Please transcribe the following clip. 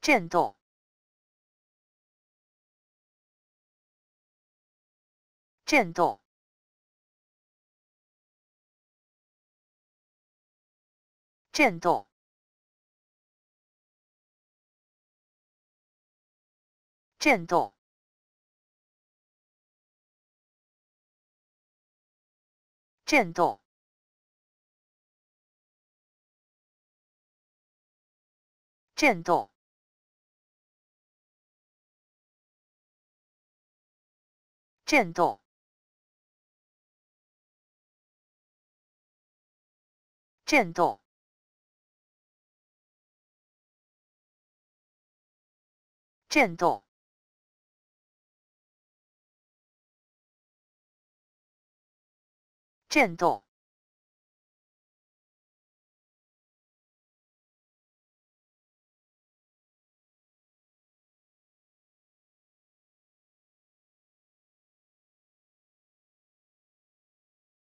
震动，震动，震动，震动，震动。震动，震动，震动，震动，震动。